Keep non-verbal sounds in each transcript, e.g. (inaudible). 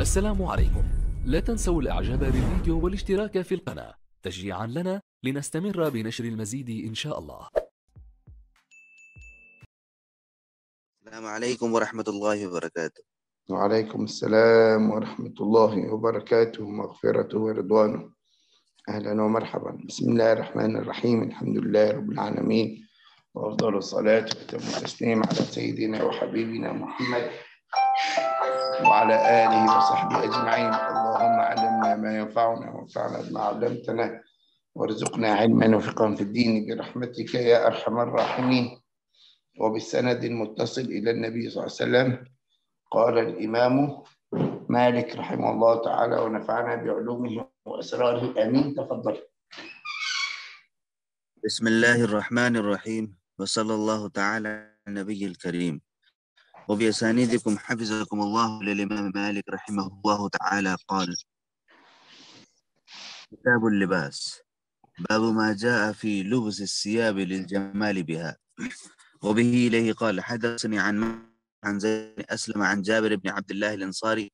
السلام عليكم. لا تنسوا الإعجاب بالفيديو والاشتراك في القناة. تشجيعا لنا لنستمر بنشر المزيد إن شاء الله. السلام عليكم ورحمة الله وبركاته. وعليكم السلام ورحمة الله وبركاته مغفرته ورضوانه أهلا ومرحبا. بسم الله الرحمن الرحيم. الحمد لله رب العالمين. وأفضل الصلاة وأتم التسليم على سيدنا وحبيبنا محمد. وعلى آله وصحبه أجمعين. اللهم علمنا ما ينفعنا وانفعنا بما علمتنا وارزقنا علما وفقا في الدين. برحمتك يا أرحم الراحمين. وبالسند المتصل إلى النبي صلى الله عليه وسلم. قال الإمام مالك رحمه الله تعالى ونفعنا بعلومه وأسراره. آمين. تفضل. بسم الله الرحمن الرحيم. وصلى الله تعالى على النبي الكريم. وبأسانيدكم حفظكم الله للإمام مالك رحمه الله تعالى. قال كتاب اللباس. باب ما جاء في لبس الثياب للجمال بها. وبه إليه قال حدثني عن عن زيد أسلم عن جابر بن عبد الله الأنصاري.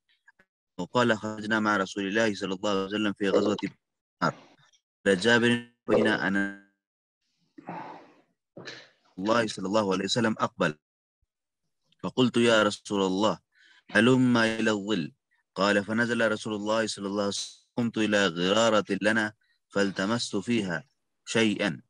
وقال خرجنا مع رسول الله صلى الله عليه وسلم في غزوة بحار جابر بين أنا الله صلى الله عليه وسلم أقبل. فقلت يا رسول الله هلم إلى الظل. قال فنزل رسول الله صلى الله عليه وسلم قمت إلى غرارة لنا فالتمست فيها شيئا.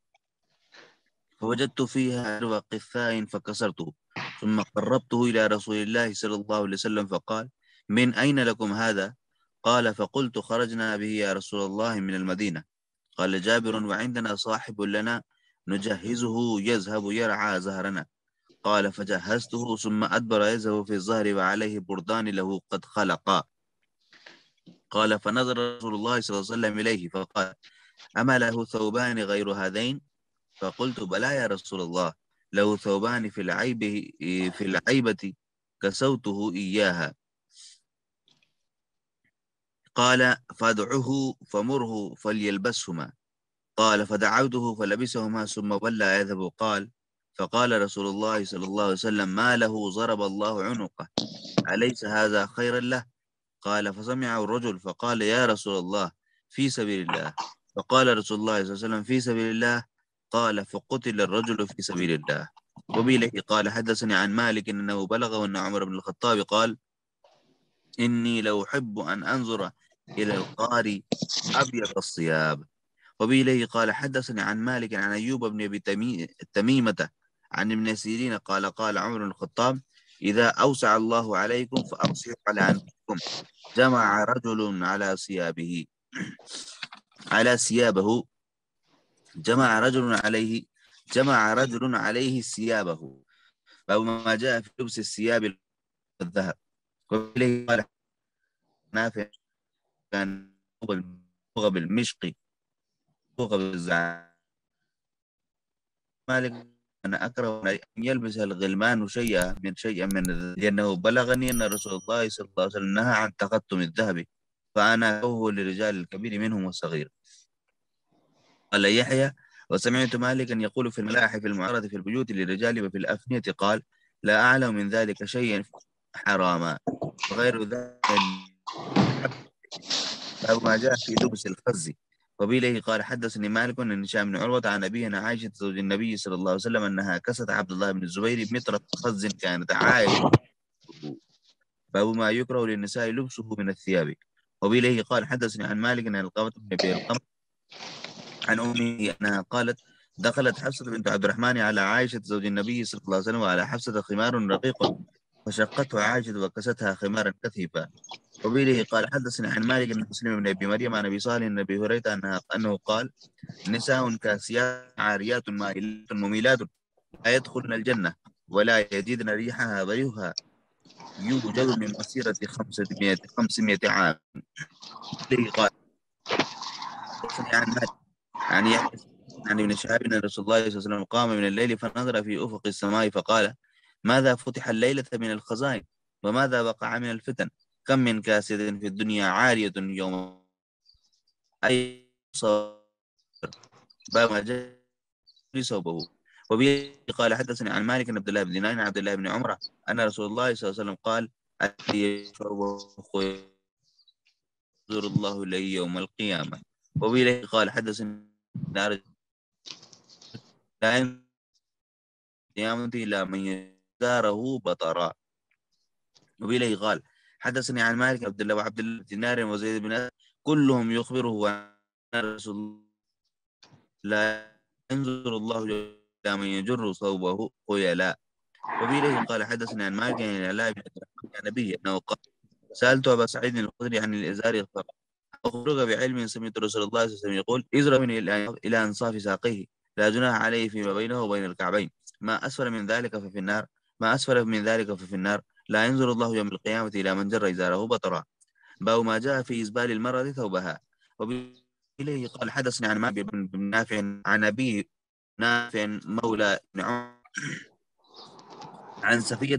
فوجدت فيها عرو قثاء فكسرته ثم قربته إلى رسول الله صلى الله عليه وسلم فقال من أين لكم هذا؟ قال فقلت خرجنا به يا رسول الله من المدينة. قال جابر وعندنا صاحب لنا نجهزه يذهب يرعى زهرنا. قال فجهزته ثم أدبر يذهب في الظهر وعليه بردان له قد خلقا قال فنظر رسول الله صلى الله عليه وسلم إليه فقال أما له ثوبان غير هذين؟ فقلت بلى يا رسول الله له ثوبان في العيب في العيبة كسوته إياها. قال فادعه فمره فليلبسهما. قال فدعوته فلبسهما ثم ولى يذهب قال فقال رسول الله صلى الله عليه وسلم ما له ضرب الله عنقه أليس هذا خيرا له؟ قال فسمع الرجل فقال يا رسول الله في سبيل الله. فقال رسول الله صلى الله عليه وسلم في سبيل الله؟ قال فقتل الرجل في سبيل الله. وبه قال حدثني عن مالك إنه بلغه إن عمر بن الخطاب قال إني لو أحب أن أنظر إلى القاري أبيض الصياب. وبه قال حدثني عن مالك عن أيوب بن أبي تميمة عن ابن سيرين قال قال عمر الخطاب إذا أوسع الله عليكم فأوسعوا على أنفسكم جمع رجل على ثيابه. على ثيابه. جمع رجل عليه. جمع رجل عليه ثيابه. باب ما جاء في لبس الثياب الذهب وإليه قال نافع كان بالمشق بالزعام مالك أنا أكره أن يلبس الغلمان شيئا من شيئا من لأنه بلغني أن رسول الله صلى الله عليه وسلم نهى عن تقطم الذهب فأنا أكره للرجال الكبير منهم والصغير. قال يحيى وسمعت مالكا يقول في الملاحف المعرضة في البيوت للرجال وفي الأفنية قال لا أعلم من ذلك شيئا حراما وغير ذلك أو ما جاء في لبس الخز. وبإليه قال حدثني مالك أن هشام بن عروة عن أبينا عائشة زوج النبي صلى الله عليه وسلم أنها كست عبد الله بن الزبير بمترة خز كانت عائشة باب ما يكره للنساء لبسه من الثياب. وبإليه قال حدثني عن مالك أن القمة بن أبي القمة عن أمه أنها قالت دخلت حفصة بنت عبد الرحمن على عائشة زوج النبي صلى الله عليه وسلم وعلى حفصة خمار رقيق فشقته عائشة وكستها خمارا كثيفا. وبه قال حدثني عن مالك بن مسلم بن أبي مريم عن أبي صالح بن أبي هريرة انه قال نساء كاسيات عاريات مائلات مميلات لا يدخلن الجنة ولا يجدن ريحها وريحها يوجد من مسيرة 500 500 عام. قال عن مالك عن عن ابن شهاب أن رسول الله صلى الله عليه وسلم قام من الليل فنظر في أفق السماء فقال ماذا فتح الليلة من الخزائن وماذا وقع من الفتن كم من كاسد في الدنيا عارية يوم أي باب ما جاء صوبه. وبه قال حدثني عن مالك بن عبد الله بن دينار عبد الله بن عمر أن رسول الله صلى الله عليه وسلم قال ينظر الله إليه يوم القيامة. وبإليه قال حدثني لا ينظر القيامة إلى من يداره بطرا. وبإليه قال حدثني عن مالك عبد الله وعبد الله بن دينار وزيد بن كلهم يخبره عن رسول الله لا ينظر الله إلى من يجر صوبه خيلاء. وبإليه قال حدثني عن مالك عن الرحمن عن نبيه أنه قال سألت أبا سعيد الخدري عن الإزار أخبرك بعلم سمعت رسول الله صلى الله عليه وسلم يقول إزر من إلى أنصاف ساقيه لا جناح عليه فيما بينه وبين الكعبين. ما أسفل من ذلك ففي النار ما أسفل من ذلك ففي النار. لا ينظر الله يوم القيامة إلى من جر إزاره بطرا باب ما جاء في إسبال المرأة ثوبها. وبإليه قال حدثني عن مالك بن نافع عن أبي نافع مولى بن عمر عن سفية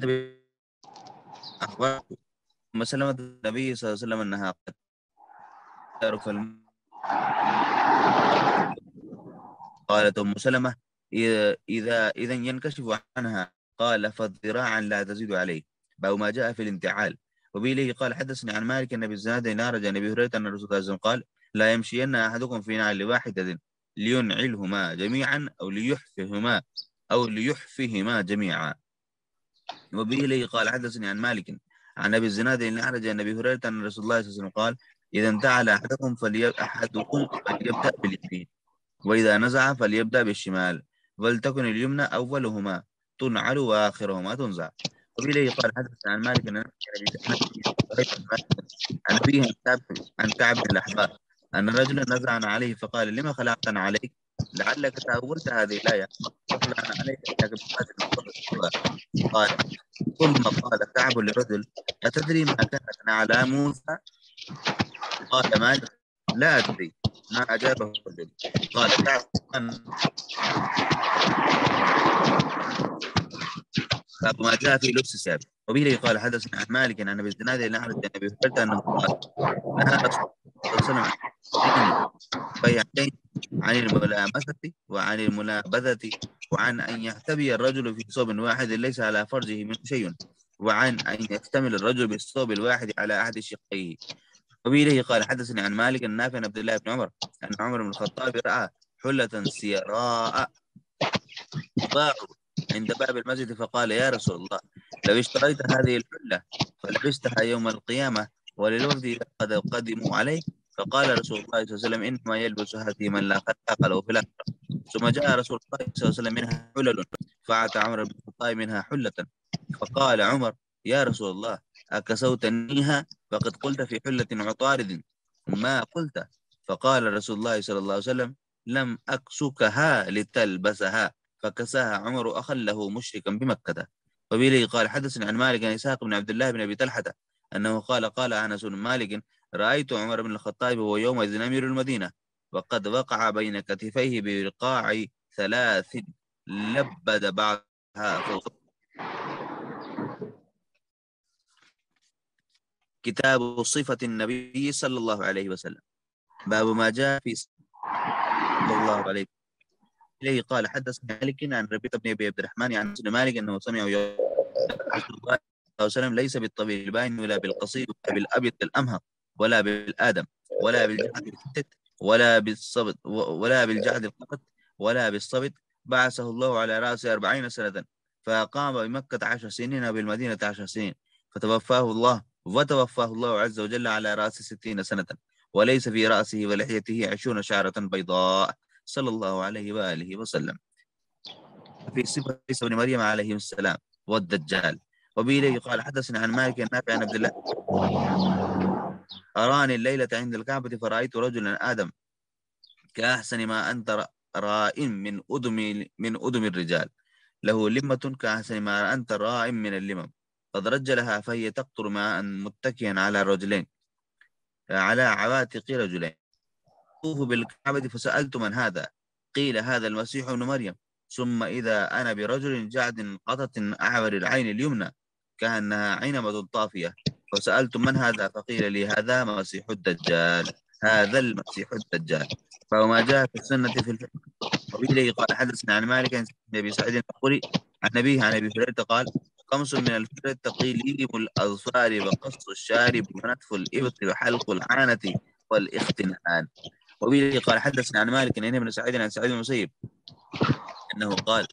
أخبرته ثم سلمت النبي صلى الله عليه وسلم أنها قد تعرف. قالت أم سلمة إذا إذا ينكشف عنها قال فذراعا لا تزيد عليه. باب ما جاء في الانتعال. وبإليه قال حدثني عن مالك النبي الزناد نارج عن أبي هريرة أن الرسول صلى الله عليه وسلم قال لا يمشين أحدكم في نعل واحدة لينعلهما جميعا أو ليحفهما أو ليحفهما جميعا. وبإليه قال حدثني عن مالك عن أبي الزناد نارج عن أبي هريرة أن رسول الله صلى الله عليه وسلم قال إذا انتعل أحدكم فلي أحدكم فليبدأ باليمين. وإذا نزع فليبدأ بالشمال. ولتكن اليمنى أولهما تنعل وآخرهما تنزع. وبإليه قال حدث عن مالك عن عن أبيه عن كعب بن الأحبار. أن رجلا نزع عليه فقال لما خلقتنا عليك؟ لعلك تأولت هذه الآية. فخلعنا عليك إنك قال ثم قال كعب لرجل أتدري ما كانت على موسى؟ قال مالك لا أدري ما أجابه الرجل. قال كعب باب ما جاء في لبس الثياب وبه قال حدثنا عن مالك عن ابي الزناد إلى عن النبي فقلت أنه قال نهى رسول الله صلى الله عليه وسلم بيعتين عن الملامسة وعن المنابذة وعن أن يحتبي الرجل في صوب واحد ليس على فرجه من شيء وعن أن يكتمل الرجل بالصوب الواحد على أحد شقيه. وبه قال حدثني عن مالك النافع عن عبد الله بن عمر أن عمر بن الخطاب رأى حلة سيراء باع عند باب المسجد فقال يا رسول الله لو اشتريت هذه الحلة فلبستها يوم القيامة وللوفد قد قدموا عليك. فقال رسول الله صلى الله عليه وسلم إنما يلبس هذه من لا خلاق له في الآخرة. ثم جاء رسول الله صلى الله عليه وسلم منها حلل فاتى عمر بن الخطاب منها حلة. فقال عمر يا رسول الله أكسوتنيها؟ فقد قلت في حلة عطارد. ما قلت؟ فقال رسول الله صلى الله عليه وسلم لم أكسكها لتلبسها. فكساها عمر أخا له مشركا بمكة. وبه قال حدثني عن مالك عن إسحاق بن عبد الله بن أبي طلحة أنه قال قال أنس بن مالك رأيت عمر بن الخطاب وهو يومئذ أمير المدينة وقد وقع بين كتفيه برقاع ثلاث لبد بعضها كتاب صفة النبي صلى الله عليه وسلم. باب ما جاء في صلى الله عليه وسلم. إليه قال حدثني مالك عن ربيعة بن أبي عبد الرحمن عن بن مالك أنه سمع رسول الله عليه وسلم ليس بالطويل الباين ولا بالقصير ولا بالأبيض الأمهر ولا بالآدم ولا بالجعد الفتت ولا بالصبت ولا بالجعد القطت ولا بالصبت بعثه الله على رأس أربعين سنة فقام بمكة عشر سنين وبالمدينة عشر سنين فتوفاه الله وتوفاه الله عز وجل على رأس ستين سنة وليس في رأسه ولحيته عشرون شعرة بيضاء صلى الله عليه وآله وسلم. في صفة عيسى بن مريم عليه السلام والدجال. وبإليه قال حدثنا عن مالك النافع عن عبد الله. أراني الليلة عند الكعبة فرأيت رجلا آدم كأحسن ما أنت رائم من أدم من أدم الرجال. له لمة كأحسن ما أنت رائم من اللمم. قد رجلها فهي تقطر ماء متكئا على رجلين على عواتق رجلين. طوف بالكعبة فسألت من هذا؟ قيل هذا المسيح ابن مريم. ثم إذا أنا برجل جعد قطة أعور العين اليمنى كأنها عنبة طافية. فسألت من هذا؟ فقيل لي هذا مسيح الدجال. هذا المسيح الدجال. فما جاء في السنة في الفقه. وبه قال حدثنا عن مالك عن أبي سعيد الخوري عن نبيه عن أبي هريرة قال خمس من الفرد تقيليم الأظفار وقص الشارب ونتف الإبط وحلق العانة والإختنان. وبه قال حدثنا عن مالك عن ابن سعيد عن سعيد بن المسيب. أنه قال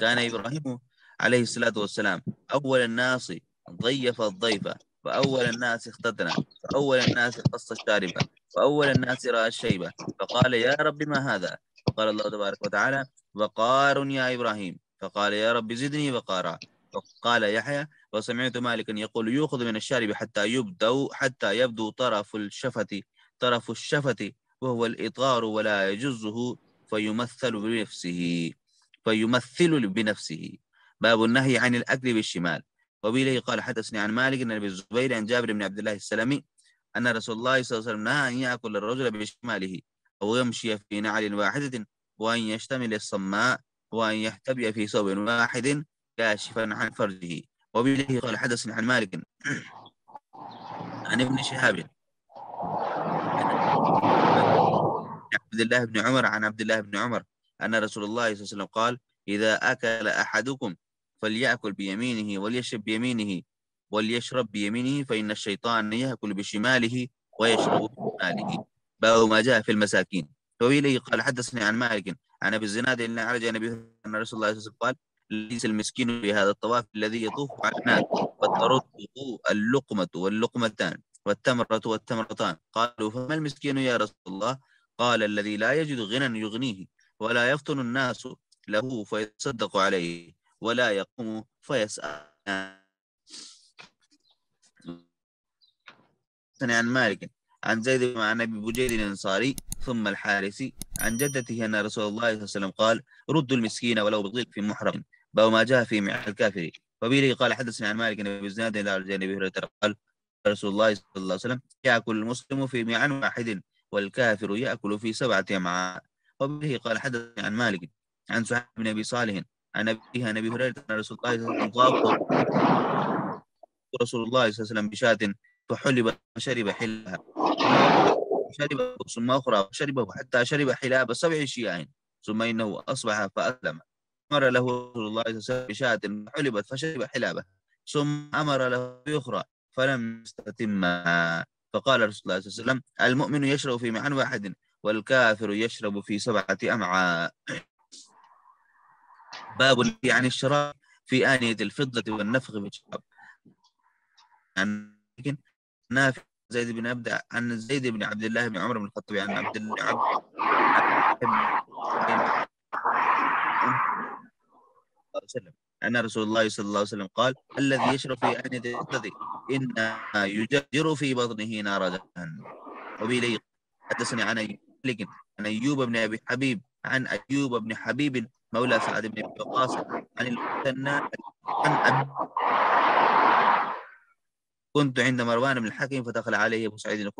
كان إبراهيم عليه الصلاة والسلام أول الناس ضيف الضيف فأول الناس اختتن فأول الناس قص الشاربه فأول الناس رأى الشيبه فقال يا رب ما هذا؟ فقال الله تبارك وتعالى وقار يا إبراهيم فقال يا رب زدني وقارا. فقال يحيى وسمعت مالكا يقول يؤخذ من الشارب حتى يبدو حتى يبدو طرف الشفة طرف الشفة وهو الإطار ولا يجزه فيمثل بنفسه فيمثل بنفسه. باب النهي عن الأكل بالشمال. وبه قال حدثني عن مالك بن أبي الزبير عن جابر بن عبد الله السلمي أن رسول الله صلى الله عليه وسلم نهى أن يأكل الرجل بشماله أو يمشي في نعل واحدة وأن يشتمل الصماء وأن يحتبي في ثوب واحد كاشفا عن فرجه. وبه قال حدثني عن مالك (clears throat) عن ابن شهاب. عبد الله بن عمر عن عبد الله بن عمر أن رسول الله صلى الله عليه وسلم قال إذا أكل أحدكم فليأكل بيمينه وليشرب بيمينه وليشرب بيمينه فإن الشيطان يأكل بشماله ويشرب بشماله. باب ما جاء في المساكين. وإليه قال حدثني عن مالك عن أبي الزناد إن عرج أن رسول الله صلى الله عليه وسلم قال ليس المسكين في هذا الطواف الذي يطوف على الناس وترده اللقمة واللقمتان والتمرة والتمرتان. قالوا فما المسكين يا رسول الله؟ قال الذي لا يجد غنى يغنيه ولا يفطن الناس له فيتصدق عليه ولا يقوم فيسأل. عن مالك عن زيد عن أبي بجيد الأنصاري ثم الحارثي عن جدته أن رسول الله صلى الله عليه وسلم قال ردوا المسكين ولو بضيق في محرم باب ما جاء في مع الكافر وبه قال حدثني عن مالك بن الزناد إلى ابي هريرة قال رسول الله صلى الله عليه وسلم يأكل المسلم في معن واحد والكافر يأكل في سبعة امعاء وبه قال حدثني عن مالك عن سعيد بن أبي صالح عن أبيه عن أبي هريرة أن رسول الله صلى الله عليه وسلم رسول الله صلى الله عليه وسلم بشاة فحلب وشرب حلها. شرب ثم أخرى وشربه حتى شرب حلاب سبع شياع ثم إنه أصبح فاسلم أمر له رسول الله صلى الله عليه وسلم بشاة فحلبت فشرب حلابه ثم أمر له بأخرى فلم يستتمها. فقال رسول الله صلى الله عليه وسلم المؤمن يشرب في معن واحد والكافر يشرب في سبعة أمعاء. باب عن يعني الشراب في آنية الفضة والنفخ في الشراب لكن نافع زيد بن أبدا عن زيد بن عبد الله بن عمر بن الخطاب عن عبد الله وسلم أن رسول الله صلى الله عليه وسلم قال الذي يشرب في آنية الفضة إنما يجرجر في بطنه نار جهنم. وبإليه حدثني عن لكن عن أيوب بن أبي حبيب عن أيوب بن حبيب مولى سعد بن أبي وقاص عن المثنى عن أبي. كنت عند مروان بن الحكم فدخل عليه أبو سعيد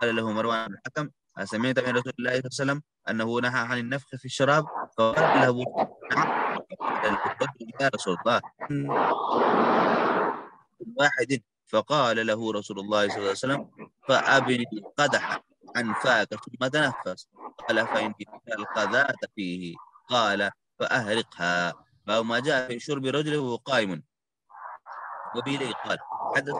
قال له مروان بن الحكم سمعت من رسول الله صلى الله عليه وسلم أنه نهى عن النفخ في الشراب؟ فقال له نعم. يا رسول الله. واحد فقال له رسول الله صلى الله عليه وسلم فأبني القدح عن فاك ثم تنفس. قال فإن القذاة فيه قال فأهرقها. فهو ما جاء في شرب رجل وهو قائم. وبإليه قال حدث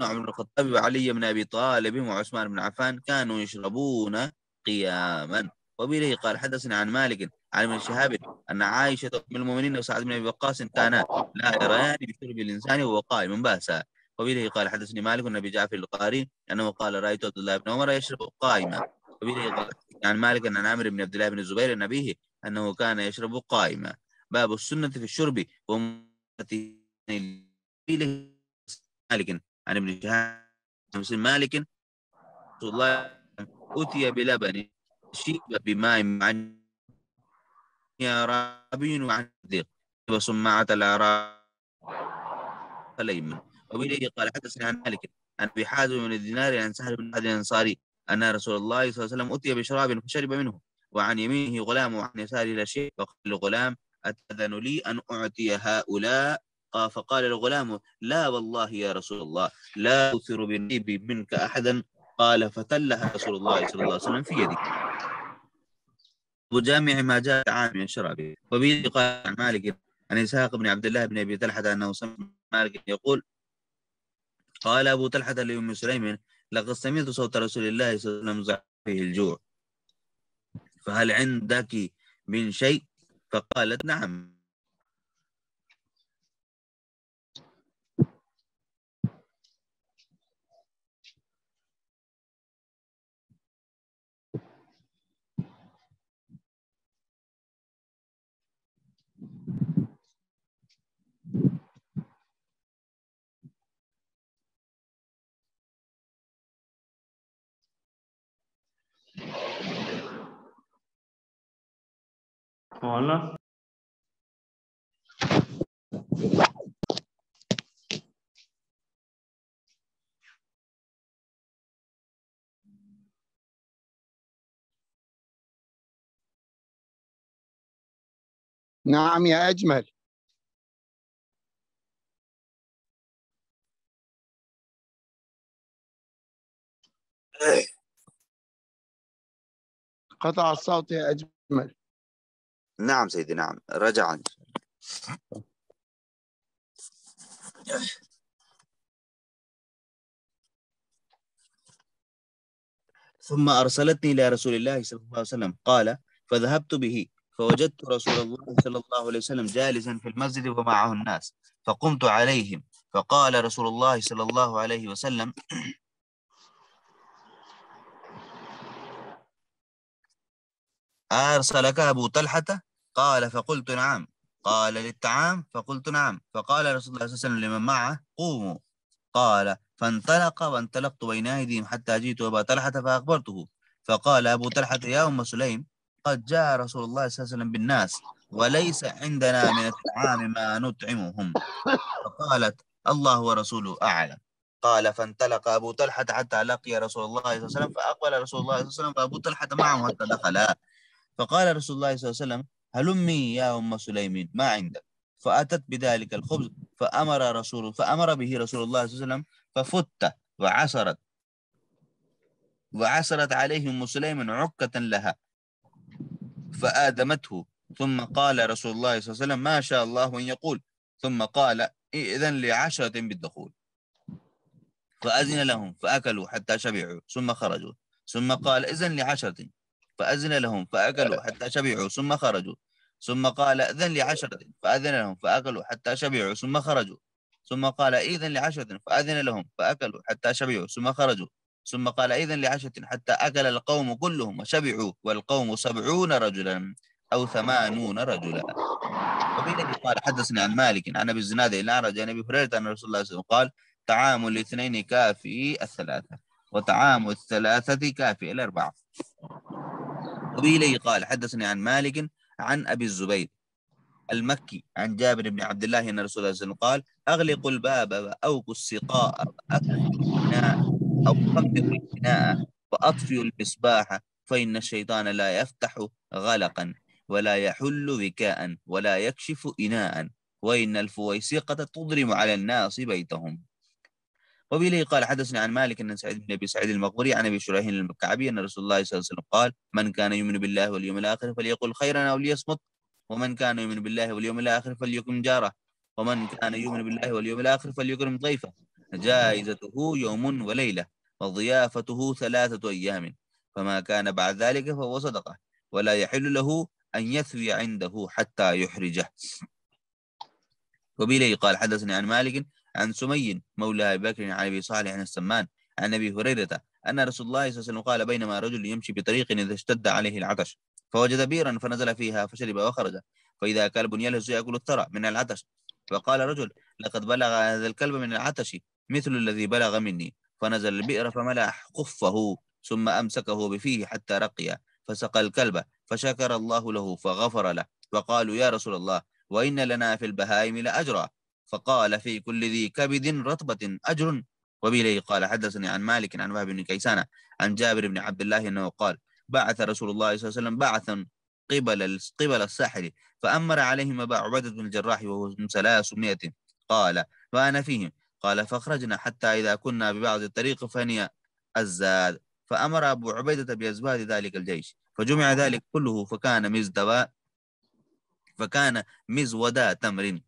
عمر بن الخطاب وعلي بن أبي طالب وعثمان بن عفان كانوا يشربون قياما. وبإليه قال حدثنا عن مالك عن ابن شهاب أن عائشة أم المؤمنين وسعد بن أبي وقاص كانا لا يريان بشرب الإنسان وهو قائم بأسا. وبه قال حدثني مالك بن ابي جعفر القاري أنه قال رأيت عبد الله بن عمر يشرب قائما. وبه قال عن مالك أن عامر بن عبد الله بن الزبير النبيه أنه كان يشرب قائما. باب السنة في الشرب ومالك عن ابن شهاب مالك رسول الله أتي بلبن شيب بماء مع يا رابين وعن ذيق وسمعة الأعراب الأيمن وبه قال حدثني عن مالك أبي حازم بن الدينار عن سهل بن حد الأنصاري أن رسول الله صلى الله عليه وسلم أتي بشراب فشرب منه وعن يمينه غلام وعن يساره لا شيء. فقال الغلام اتذن لي أن أعطي هؤلاء؟ فقال الغلام لا والله يا رسول الله لا اثر بالريب منك أحدا. قال فتلها رسول الله صلى الله عليه وسلم في يدي. وجامع ما جاء عام من شرابه وبه قال عن مالك عن إسحاق بن عبد الله بن أبي طلحة أنه سمع مالك يقول قال أبو طلحة لأم سليم لقد سمعت صوت رسول الله صلى الله عليه وسلم فيه الجوع. فهل عندك من شيء؟ فقالت نعم. Hola. نعم يا أجمل قطع الصوت يا أجمل نعم سيدي نعم. رجع ثم أرسلتني إلى رسول الله صلى الله عليه وسلم. قال فذهبت به فوجدت رسول الله صلى الله عليه وسلم جالسا في المسجد ومعه الناس فقمت عليهم فقال رسول الله صلى الله عليه وسلم أرسلك أبو طلحة؟ قال فقلت نعم. قال للطعام؟ فقلت نعم. فقال رسول الله صلى الله عليه وسلم لمن معه قوموا. قال فانطلق وانطلقت بين أيديهم حتى جئت أبا طلحة فأخبرته. فقال أبو طلحة يا أم سليم قد جاء رسول الله صلى الله عليه وسلم بالناس وليس عندنا من الطعام ما نطعمهم. فقالت الله ورسوله أعلم. قال فانطلق أبو طلحة حتى لقي رسول الله صلى الله عليه وسلم فأقبل رسول الله صلى الله عليه وسلم فأبو طلحة معه حتى دخلا. فقال رسول الله صلى الله عليه وسلم هلمي يا أم سليم ما عندك. فأتت بذلك الخبز فأمر رسول فأمر به رسول الله صلى الله عليه وسلم ففت وعصرت وعصرت عليه أم سليم عكة لها فآدمته. ثم قال رسول الله صلى الله عليه وسلم ما شاء الله أن يقول. ثم قال إذن لعشرة بالدخول. فأذن لهم فأكلوا حتى شبعوا ثم خرجوا. ثم قال إذن لعشرة. فأذن لهم فأكلوا حتى شبعوا ثم خرجوا. ثم قال أذن لعشرة. فأذن لهم فأكلوا حتى شبعوا ثم خرجوا. ثم قال إذن لعشرة. فأذن لهم فأكلوا حتى شبعوا ثم خرجوا. ثم قال إذن لعشرة. حتى أكل القوم كلهم وشبعوا والقوم سبعون رجلا أو ثمانون رجلا. وبه قال حدثني عن مالك عن أبي الزناد إلى عن أبي هريرة أن رسول الله صلى الله عليه وسلم. قال طعام الاثنين كافي الثلاثة وطعام الثلاثة كافي الأربعة. وبه قال حدثني عن مالك عن أبي الزبير المكي عن جابر بن عبد الله أن رسول الله صلى الله عليه وسلم قال أغلقوا الباب وأوقوا السقاء الإناء أو خففوا الإناء وأطفئوا المصباح فإن الشيطان لا يفتح غلقا ولا يحل وكاء ولا يكشف إناء وإن الفويسقة تضرم على الناس بيتهم. وبه قال حدثني عن مالك أن سعيد بن أبي سعيد المقبري عن أبي شريح المكعبي أن رسول الله صلى الله عليه وسلم قال من كان يؤمن بالله واليوم الآخر فليقل خيرا أو ليصمت ومن كان يؤمن بالله واليوم الآخر فليكن جاره ومن كان يؤمن بالله واليوم الآخر فليكرم ضيفه جائزته يوم وليلة وضيافته ثلاثة أيام فما كان بعد ذلك فهو صدقة ولا يحل له أن يثوي عنده حتى يحرجه. وبه قال حدثني عن مالك عن سمي مولى أبي بكر عن أبي صالح عن السمان عن أبي هريرة أن رسول الله صلى الله عليه وسلم قال بينما رجل يمشي بطريق إذا اشتد عليه العطش فوجد بيرا فنزل فيها فشرب وخرج فإذا كلب يلهث يأكل الثرى من العطش فقال رجل لقد بلغ هذا الكلب من العطش مثل الذي بلغ مني فنزل البئر فملأ خفه ثم أمسكه بفيه حتى رقي فسقى الكلب فشكر الله له فغفر له فقالوا يا رسول الله وإن لنا في البهائم لأجرا. فقال في كل ذي كبد رطبة أجر وبإليه قال حدثني عن مالك عن وهب بن كيسان عن جابر بن عبد الله أنه قال بعث رسول الله صلى الله عليه وسلم بعثا قبل قبل الساحل فأمر عليهم أبا عبيدة بن الجراح وهو من ثلاثمائة قال وأنا فيهم. قال فخرجنا حتى إذا كنا ببعض الطريق فني الزاد. فأمر أبو عبيدة بأزباد ذلك الجيش. فجمع ذلك كله فكان مزدوا فكان مزودا تمر.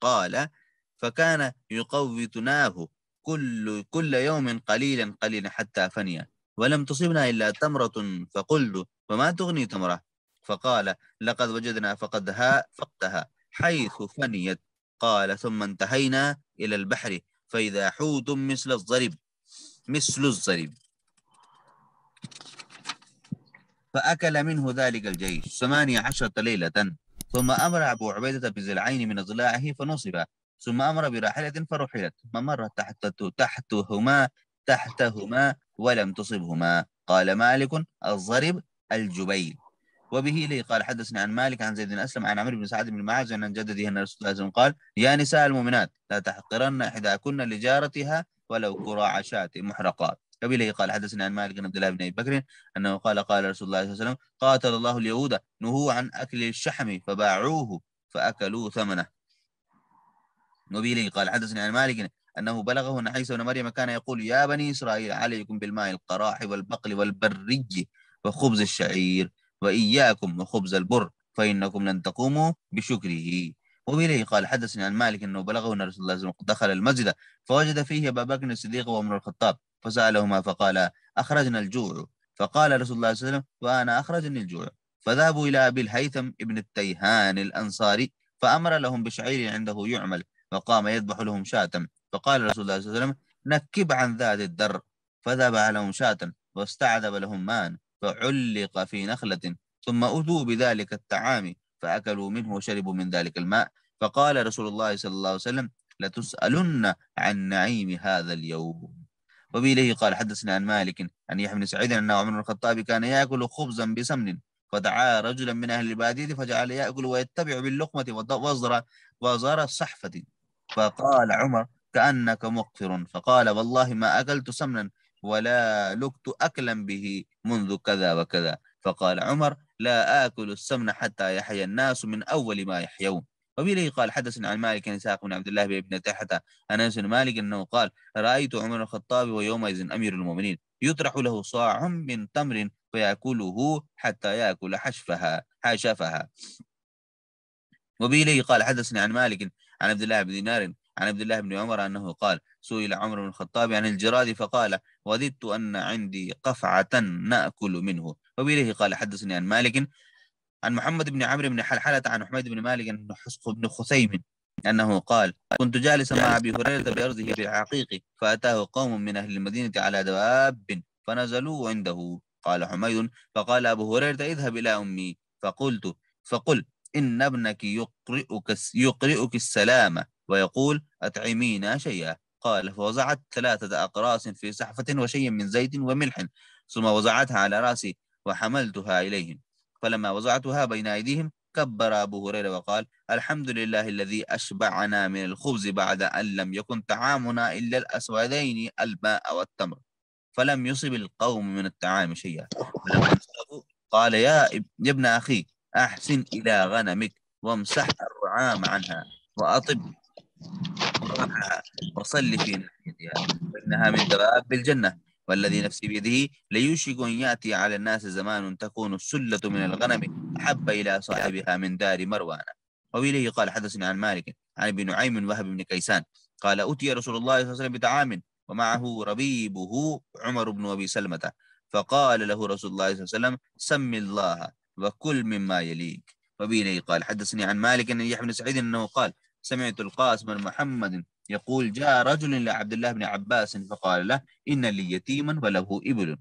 قال فكان يقوتناه كل كل يوم قليلا قليلا حتى فني. ولم تصبنا إلا تمرة فقلت وما تغني تمرة؟ فقال لقد وجدنا فقدها فقدها حيث فنيت. قال ثم انتهينا إلى البحر فإذا حوت مثل الضرب مثل الضرب. فأكل منه ذلك الجيش ثمانية عشرة ليلة ثم أمر أبو عبيدة بزلعين من ضلاعه فنصب. ثم أمر براحلة فرحلت ثم مرت تحت تحتهما تحتهما ولم تصبهما. قال مالك الضرب الجبيل. وبه لي قال حدثني عن مالك عن زيد بن أسلم عن عمرو بن سعد بن معاذ عن جدته أن رسول الله صلى الله عليه وسلم قال يا نساء المؤمنات لا تحقرن إحداكن لجارتها ولو كراع شاة محرقات. وبه قال حدثني عن مالك بن عبد الله بن أبي بكر أنه قال قال رسول الله صلى الله عليه وسلم قاتل الله اليهود نهوا عن أكل الشحم فباعوه فأكلوا ثمنه. وبه قال حدثني عن مالك أنه بلغه أن عيسى بن مريم كان يقول يا بني إسرائيل عليكم بالماء القراح والبقل والبري وخبز الشعير وإياكم وخبز البر فإنكم لن تقوموا بشكره. وبإليه قال حدثني عن مالك أنه بلغه أن رسول الله صلى الله عليه وسلم دخل المسجد فوجد فيه أبا بكر الصديق وعمر الخطاب فسألهما فقال أخرجنا الجوع. فقال رسول الله صلى الله عليه وسلم وأنا أخرجني الجوع. فذهبوا إلى أبي الهيثم ابن التيهان الأنصاري فأمر لهم بشعير عنده يعمل. فقام يذبح لهم شاة. فقال رسول الله صلى الله عليه وسلم نكب عن ذات الدر. فذبح لهم شاة واستعذب لهم مان فعلق في نخلة ثم أتوا بذلك الطعام فأكلوا منه وشربوا من ذلك الماء. فقال رسول الله صلى الله عليه وسلم لتسألن عن نعيم هذا اليوم. وبإليه قال حدثنا عن مالك عن يحيى بن سعيد أن عمر بن الخطاب كان يأكل خبزا بسمن فدعا رجلا من أهل البادية فجعل يأكل ويتبع باللقمة وزر وزر الصحفة فقال عمر كأنك مقفر فقال والله ما أكلت سمنا ولا لقت أكلا به منذ كذا وكذا. فقال عمر لا آكل السمن حتى يحيى الناس من أول ما يحيون. وبه قال حدثنا عن مالك إسحاق بن عبد الله بن تحت أنس بن مالك أنه قال رأيت عمر الخطاب ويومئذ أمير المؤمنين يطرح له صاع من تمر فيأكله حتى يأكل حشفها حاشفها وبه قال حدثني عن مالك عن عبد الله بن دينار عن عبد الله بن عمر أنه قال سئل عمر بن الخطاب عن الجراد فقال وددت أن عندي قفعة نأكل منه. وبإليه قال حدثني عن مالك عن محمد بن عمرو بن حلحلة عن حميد بن مالك بن حسق بن خثيم أنه قال كنت جالسا مع أبي هريرة بأرضه بالعقيق فأتاه قوم من أهل المدينة على دواب فنزلوا عنده. قال حميد فقال أبو هريرة اذهب إلى أمي. فقلت فقل إن ابنك يقرئك, يقرئك السلام ويقول أطعمينا شيئا. قال فوزعت ثلاثة أقراص في سحفة وشيء من زيت وملح ثم وضعتها على رأسي وحملتها إليهم. فلما وضعتها بين أيديهم كبر أبو هريرة وقال الحمد لله الذي أشبعنا من الخبز بعد أن لم يكن طعامنا إلا الأسودين الماء والتمر. فلم يصب القوم من الطعام شيئا. فلما قال يا ابن أخي أحسن إلى غنمك وامسح الرعام عنها وأطب وصل في ناحيتها فإنها من دواب الجنة. والذي نفسي بيده ليوشك أن يأتي على الناس زمان تكون السلة من الغنم أحب إلى صاحبها من دار مروان. وإليه قال حدثني عن مالك عن ابن نعيم وهب بن كيسان قال أتي رسول الله صلى الله عليه وسلم بطعام ومعه ربيبه عمر بن أبي سلمة. فقال له رسول الله صلى الله عليه وسلم سم الله. وكل مما يليك. وبه قال حدثني عن مالك أن يحيى بن سعيد أنه قال سمعت القاسم بن محمد يقول جاء رجل لعبد الله بن عباس فقال له إن لي يتيما وله إبل.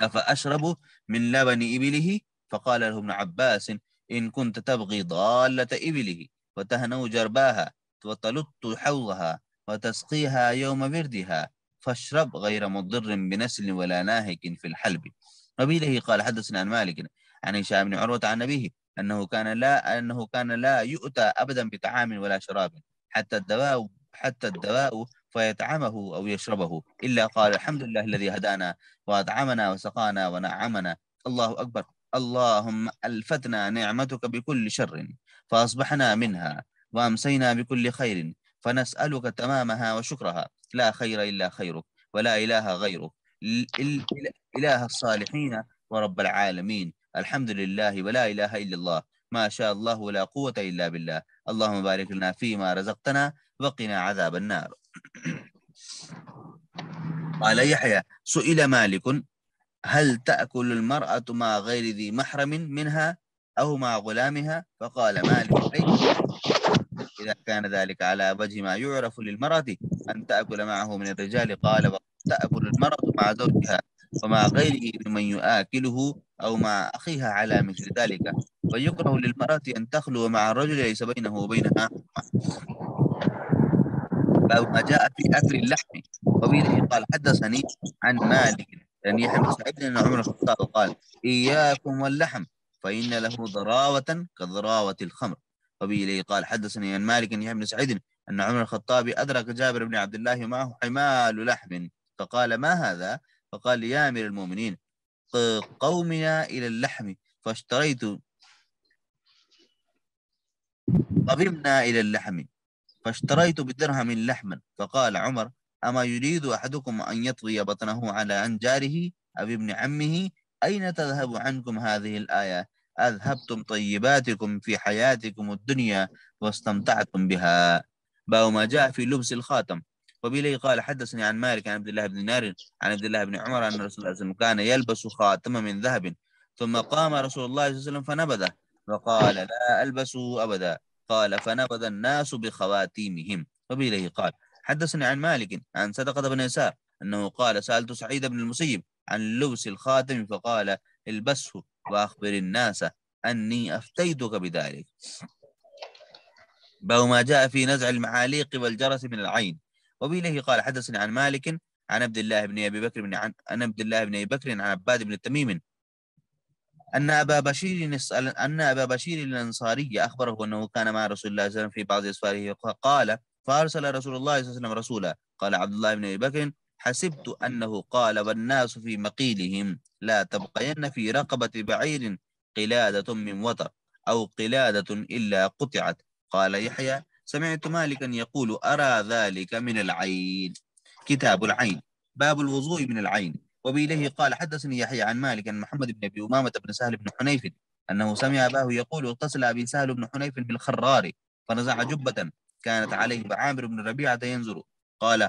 أفأشرب من لبن إبله؟ فقال له ابن عباس إن كنت تبغي ضالة إبله وتهنو جرباها وتلط حوضها وتسقيها يوم بردها فاشرب غير مضر بنسل ولا ناهك في الحلب. وبه قال حدثنا عن مالك عن هشام بن عروة عن أبيه أنه كان لا أنه كان لا يؤتى أبدا بطعام ولا شراب حتى الدواء حتى الدواء فيطعمه أو يشربه إلا قال الحمد لله الذي هدانا وأطعمنا وسقانا ونعمنا. الله أكبر. اللهم ألفتنا نعمتك بكل شر فأصبحنا منها وأمسينا بكل خير فنسألك تمامها وشكرها. لا خير إلا خيرك ولا إله غيرك. إله الصالحين ورب العالمين. الحمد لله ولا إله إلا الله. ما شاء الله ولا قوة إلا بالله. اللهم بارك لنا فيما رزقتنا وقنا عذاب النار. (clears throat) قال يحيى سئل مالك هل تأكل المرأة مع غير ذي محرم منها أو مع غلامها؟ فقال مالك إذا كان ذلك على وجه ما يعرف للمرأة أن تأكل معه من الرجال قال تأكل المرأة مع زوجها ومع غيره ممن يآكله أو مع أخيها على مثل ذلك. ويكره للمرأة أن تخلو مع الرجل ليس بينه وبينها باب ما جاء في أكل اللحم. وبه قال حدثني عن مالك يعني يحيى سعيد أن عمر الخطاب قال إياكم واللحم فإن له ضراوة كضراوة الخمر. وبه قال حدثني عن مالك يحيى بن سعيد أن عمر الخطاب أدرك جابر بن عبد الله معه حمال لحم. فقال ما هذا؟ فقال يا أمير المؤمنين قومنا إلى اللحم فاشتريت قبمنا إلى اللحم فاشتريت بدرهم لحما. فقال عمر أما يريد أحدكم أن يطوي بطنه على أنجاره أو ابن عمه؟ أين تذهب عنكم هذه الآية؟ أذهبتم طيباتكم في حياتكم الدنيا واستمتعتم بها. باو ما جاء في لبس الخاتم. وبإليه قال حدثني عن مالك عن عبد الله بن نار عن عبد الله بن عمر أن رسول الله صلى الله عليه وسلم كان يلبس خاتما من ذهب ثم قام رسول الله صلى الله عليه وسلم فنبذه وقال لا ألبسه أبدا قال فنبذ الناس بخواتيمهم. وبإليه قال حدثني عن مالك عن صدقة بن يسار أنه قال سألت سعيد بن المسيب عن لبس الخاتم فقال البسه وأخبر الناس أني أفتيتك بذلك. باب ما جاء في نزع المعاليق والجرس من العين. وبإليه قال حدثني عن مالك عن عبد الله بن أبي بكر بن عن, عن عبد الله بن أبي بكر عن عباد بن التميم. أن أبا بشير أن أبا بشير الأنصاري أخبره أنه كان مع رسول الله صلى الله عليه وسلم في بعض أسفاره قال فأرسل رسول الله صلى الله عليه وسلم رسولا قال عبد الله بن أبي بكر حسبت أنه قال والناس في مقيلهم لا تبقين في رقبة بعير قلادة من وتر أو قلادة إلا قطعت قال يحيى سمعت مالكا يقول أرى ذلك من العين. كتاب العين باب الوضوء من العين. وبإليه قال حدثني يحيى عن مالك عن محمد بن أبي أمامة بن سهل بن حنيف أنه سمع أباه يقول اغتسل أبي سهل بن حنيف بالخرار فنزع جبة كانت عليه عامر بن ربيعة ينظر. قال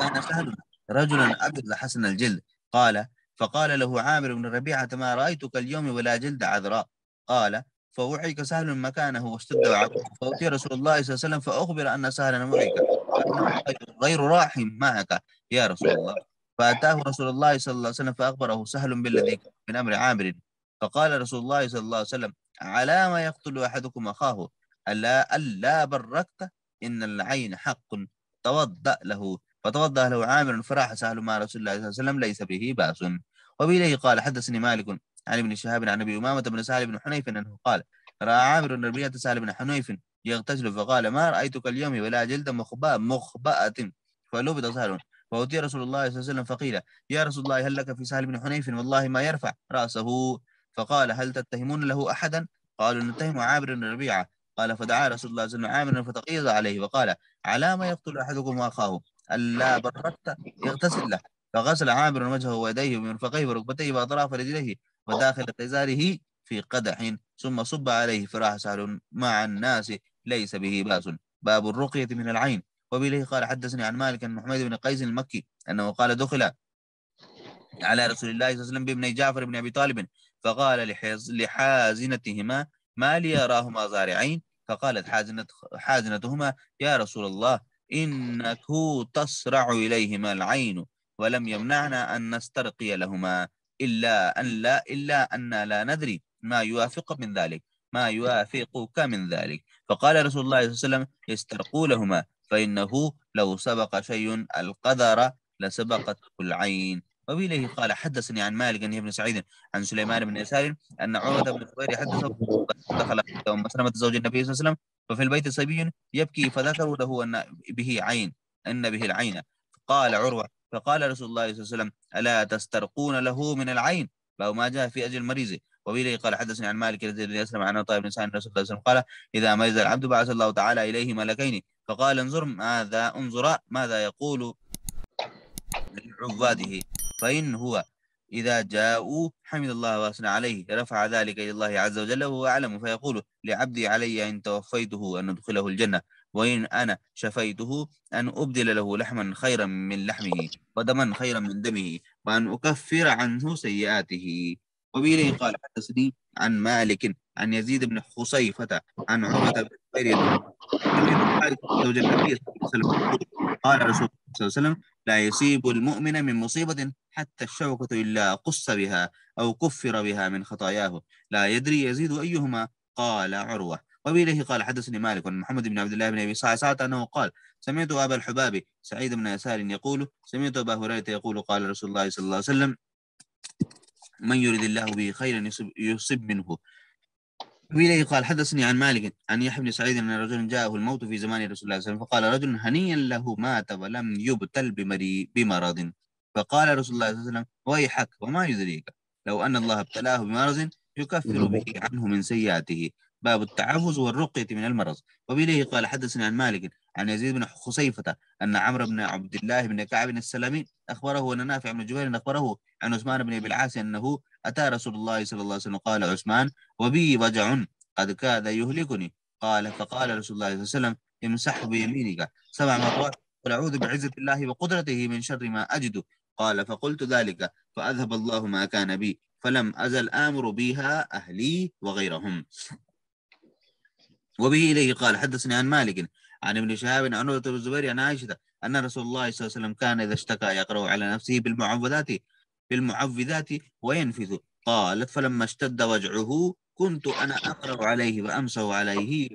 كان سهل رجلا أبيض حسن الجلد. قال فقال له عامر بن ربيعة ما رأيتك اليوم ولا جلد عذراء. قال فوعيك سهل مكانه واشتد عبده فأتي رسول الله صلى الله عليه وسلم فأخبر أن سهلا وعيك غير راحم معك. يا رسول الله. فأتاه رسول الله صلى الله عليه وسلم فأخبره سهل بالذي من أمر عامر. فقال رسول الله صلى الله عليه وسلم على ما يقتل أحدكم أخاه. ألا ألا بركت؟ إن العين حق. توضأ له. فتوضأ له عامر فراح سهل مع رسول الله صلى الله عليه وسلم ليس به بأس. وبإليه قال حدثني مالك. عن ابن شهاب عن أبي أمامة بن سهل بن حنيف أنه قال رأى عامر بن ربيعة سهل بن حنيف يغتسل فقال ما رأيتك اليوم ولا جلد مخبأ مخبأة. فلبد سهل. فأتي رسول الله صلى الله عليه وسلم فقيل يا رسول الله هل لك في سهل بن حنيف؟ والله ما يرفع رأسه. فقال هل تتهمون له أحدا؟ قالوا نتهم عامر بن ربيعة. قال فدعا رسول الله صلى الله عليه وسلم عامر فتقيض عليه وقال على ما يقتل أحدكم وأخاه؟ ألا بردت يغتسل له. فغسل عامر وجهه ويديه ومرفقيه وركبتيه وأطراف رجليه وداخل قزاره في قدح ثم صب عليه فراح سهل مع الناس ليس به بأس. باب الرقية من العين. وبه قال حدثني عن مالك بن محمد بن قيس المكي أنه قال دخل على رسول الله صلى الله عليه وسلم بابن جعفر بن أبي طالب فقال لحازنتهما ما لي أراهما زارعين؟ فقالت حازنة حازنتهما يا رسول الله إنك تسرع إليهما العين ولم يمنعنا أن نسترقي لهما. إلا أن لا إلا أن لا ندري ما يوافق من ذلك ما يوافقك من ذلك. فقال رسول الله صلى الله عليه وسلم استرقوا لهما فإنه لو سبق شيء القدر لسبقته العين. وبإليه قال حدثني عن مالك بن سعيد عن سليمان بن يسار أن عروة بن الزبير حدثه دخل أم سلمة زوج النبي صلى الله عليه وسلم وفي البيت صبي يبكي فذكروا له أن به عين أن به العين. قال عروة فقال رسول الله صلى الله عليه وسلم ألا تسترقون له من العين؟ فهو ما جاء في أجل المريض وبه قال حدثني عن مالك رضي الله عنه عن طيب بن سعد رسول الله صلى الله عليه وسلم قال إذا مرض العبد بعث الله تعالى إليه ملكين. فقال انظر ماذا انظر ماذا يقول لعباده. فإن هو إذا جاءوا حمد الله وأثنى عليه رفع ذلك إلى الله عز وجل وهو أعلم فيقول لعبدي علي إن توفيته أن أدخله الجنة. وإن أنا شفيته أن أبدل له لحما خيرا من لحمه ودما خيرا من دمه وأن أكفر عنه سيئاته. وبه قال حدثني عن مالك عن يزيد بن خصيفة عن عروة بن الزبير زوج النبي صلى الله عليه وسلم. قال رسول الله صلى الله عليه وسلم لا يصيب المؤمن من مصيبة حتى الشوكة إلا قص بها أو كفر بها من خطاياه. لا يدري يزيد أيهما. قال عروة وبه قال حدثني مالك عن محمد بن عبد الله بن أبي صعصعة أنه قال سمعت أبا الحباب سعيد بن يسار يقول سمعت أبا هريرة يقول قال رسول الله صلى الله عليه وسلم من يريد الله به خيرا يصب, يصب منه. وإليه قال حدثني عن مالك عن يحيى بن سعيد أن رجلا جاءه الموت في زمان رسول الله صلى الله عليه وسلم فقال رجل هنيا له مات ولم يبتل بمرض. فقال رسول الله صلى الله عليه وسلم ويحك وما يدريك. لو أن الله ابتلاه بمرض يكفر به عنه من سيئاته. باب التعوذ والرقية من المرض. وبإليه قال حدثني عن مالك عن يزيد بن خصيفة أن عمرو بن عبد الله بن كعب السلمي أخبره أن نافع بن جبير أخبره عن عثمان بن أبي العاص أنه أتى رسول الله صلى الله عليه وسلم قال عثمان وبي وجع قد كاد يهلكني. قال فقال رسول الله صلى الله عليه وسلم امسح بيمينك. سبع مرات قل أعوذ بعزة الله وقدرته من شر ما أجد. قال فقلت ذلك فأذهب الله ما كان بي فلم أزل آمر بها أهلي وغيرهم. وبه إليه قال حدثني عن مالك عن ابن شهاب عن عروة بن الزبير عن عائشة أن رسول الله صلى الله عليه وسلم كان إذا اشتكى يقرأ على نفسه بالمعوذات بالمعوذات وينفث قالت فلما اشتد وجعه كنت أنا أقرأ عليه وأمسه عليه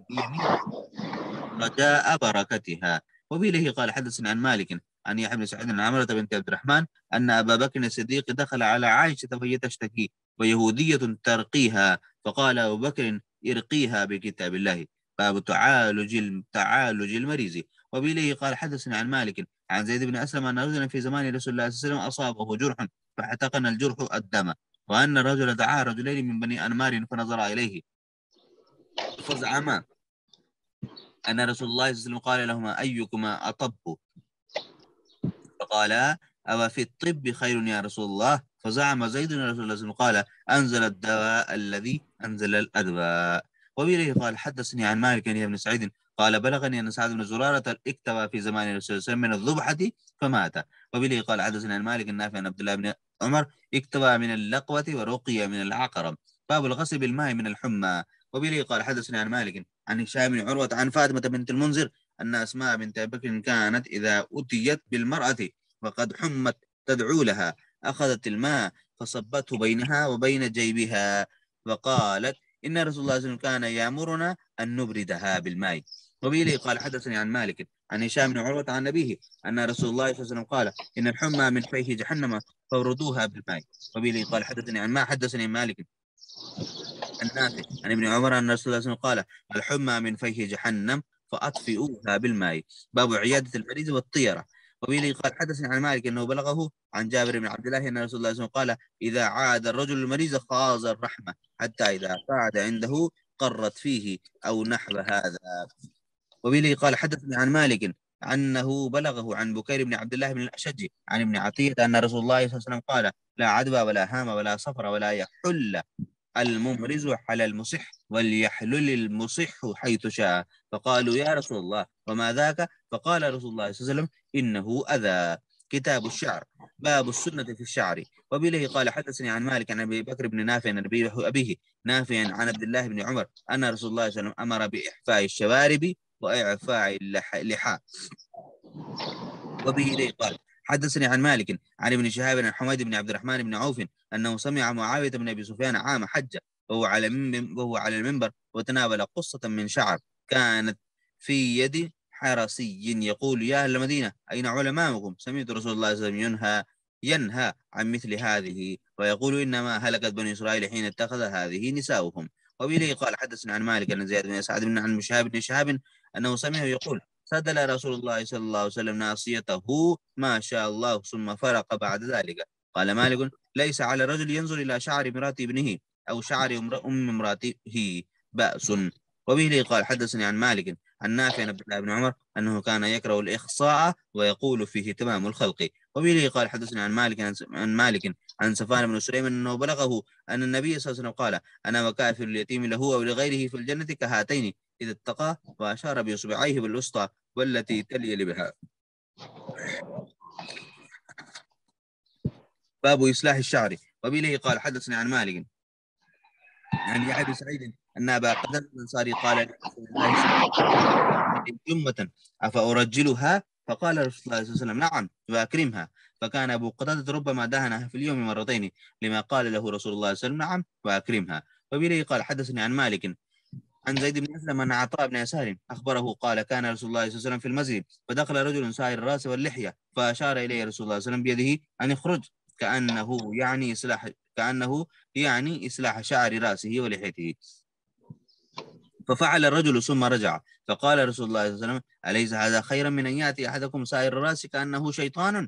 رجاء بركتها. وبه قال حدثني عن مالك عن يحيى بن سعيد عن عمرة بنت عبد الرحمن أن أبا بكر الصديق دخل على عائشة وهي تشتكي ويهودية ترقيها. فقال أبو بكر ارقيها بكتاب الله. باب تعالج تعالج المريض. وبإليه قال حدثنا عن مالك عن زيد بن أسلم أن رجلا في زمان رسول الله صلى الله عليه وسلم أصابه جرح فاحتقن الجرح الدم وأن الرجل دعا رجلين من بني أنمار فنظر إليه. فزعما أن رسول الله صلى الله عليه وسلم قال لهما أيكما أطب؟ فقالا أو في الطب خير يا رسول الله. فزعم زيد رسول الله صلى الله عليه وسلم قال أنزل الدواء الذي أنزل الأدواء. وبه قال حدثني عن مالك بن سعيد. قال بلغني أن سعد بن زرارة اكتوى في زمان رسول الله من الضبحة فمات. وبه قال حدثني عن مالك النافع عن عبد الله بن عمر اكتوى من اللقوة ورقي من العقرب. باب الغسل بالماء من الحمى. وبه قال حدثني عن مالك عن هشام بن عروة عن فاطمة بنت المنذر أن أسماء بنت بكر كانت إذا أتيت بالمرأة وقد حمت تدعو لها. أخذت الماء فصبته بينها وبين جيبها. وقالت إن رسول الله صلى الله عليه وسلم كان يأمرنا أن نبردها بالماء. وبه قال حدثني عن مالك عن هشام بن عروة عن أبيه أن رسول الله صلى الله عليه وسلم قال إن الحمى من فيه جهنم فوردوها بالماء. وبه قال حدثني عن ما حدثني مالك النافع عن ابن عمر أن رسول الله صلى الله عليه وسلم قال الحمى من فيه جهنم فأطفئوها بالماء. باب عيادة المريض والطيرة. وبه قال حدثني عن مالك أنه بلغه عن جابر بن عبد الله أن رسول الله صلى الله عليه وسلم قال إذا عاد الرجل المريض خاض الرحمة حتى إذا قعد عنده قرت فيه أو نحو هذا. وبه قال حدثني عن مالك أنه بلغه عن بكير بن عبد الله بن الأشج عن ابن عطية أن رسول الله صلى الله عليه وسلم قال لا عدوى ولا هام ولا صفر ولا يحل الممرز على المصح وليحلل المصح حيث شاء. فقالوا يا رسول الله وما ذاك؟ فقال رسول الله صلى الله عليه وسلم إنه أذى. كتاب الشعر. باب السنة في الشعر. وبه قال حدثني عن مالك عن أبي بكر بن نافع عن أبيه نافع عن عبد الله بن عمر أن رسول الله صلى الله عليه وسلم أمر بإحفاء الشوارب وإعفاء اللحى وبه قال حدثني عن مالك عن ابن شهاب عن حميد بن عبد الرحمن بن عوف أنه سمع معاوية بن أبي سفيان عام حجه وهو على وهو على المنبر وتناول قصة من شعر كانت في يد حرسي يقول يا أهل المدينة أين علماؤكم؟ سمعت رسول الله صلى الله عليه وسلم ينهى ينهى عن مثل هذه ويقول إنما هلكت بني إسرائيل حين اتخذ هذه نساؤهم. وبه قال حدثنا عن مالك أن زياد بن سعد بن عن شهاب بن شهاب أنه سمعه يقول سدل رسول الله صلى الله عليه وسلم ناصيته ما شاء الله ثم فرق بعد ذلك. قال مالك ليس على الرجل ينظر إلى شعر امرأة ابنه أو شعر أم امرأته بأس. وبه قال حدثني عن مالك عن نافع عن عبد الله بن عمر أنه كان يكره الإخصاء ويقول فيه تمام الخلق. وبه قال حدثني عن مالك عن مالك عن سفان بن سليم أنه بلغه أن النبي صلى الله عليه وسلم قال أنا وكافر اليتيم له أو لغيره في الجنة كهاتين إذا اتقى وأشار بإصبعيه بالوسطى والتي تلي بها باب إصلاح الشعر. وبه قال حدثني عن مالك عن يحيى سعيد أن أبا قتادة الأنصاري قال جمة أفأرجلها؟ فقال رسول الله صلى الله عليه وسلم نعم وأكرمها فكان أبو قتادة ربما دهنها في اليوم مرتين لما قال له رسول الله صلى الله عليه وسلم نعم وأكرمها وبه قال حدثني عن مالك عن زيد بن أسلم ان عطاء بن يسار أخبره قال كان رسول الله صلى الله عليه وسلم في المسجد فدخل رجل سائر الرأس واللحية فأشار إليه رسول الله صلى الله عليه وسلم بيده أن يخرج كأنه يعني إصلاح كأنه يعني إصلاح شعر رأسه ولحيته. ففعل الرجل ثم رجع. فقال رسول الله صلى الله عليه وسلم أليس هذا خيرا من أن يأتي أحدكم سائر الرأس كأنه شيطان؟